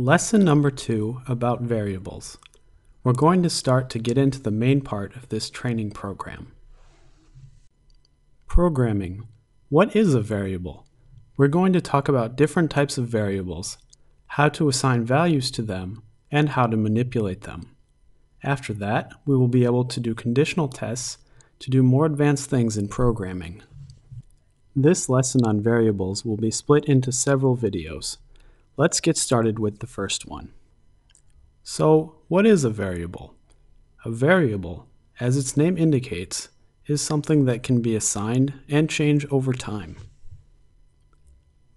Lesson number two about variables. We're going to start to get into the main part of this training program. Programming. What is a variable? We're going to talk about different types of variables, how to assign values to them, and how to manipulate them. After that, we will be able to do conditional tests to do more advanced things in programming. This lesson on variables will be split into several videos. Let's get started with the first one. So, what is a variable? A variable, as its name indicates, is something that can be assigned and change over time.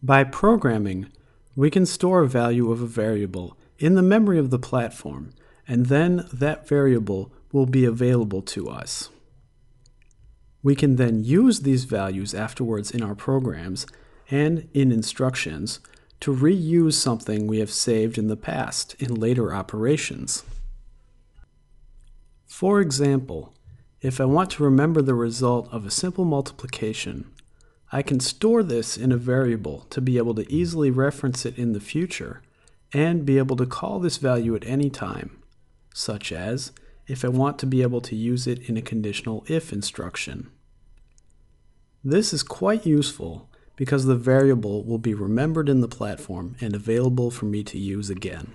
By programming, we can store a value of a variable in the memory of the platform, and then that variable will be available to us. We can then use these values afterwards in our programs and in instructions to reuse something we have saved in the past in later operations. For example, if I want to remember the result of a simple multiplication, I can store this in a variable to be able to easily reference it in the future and be able to call this value at any time, such as if I want to be able to use it in a conditional if instruction. This is quite useful because the variable will be remembered in the platform and available for me to use again.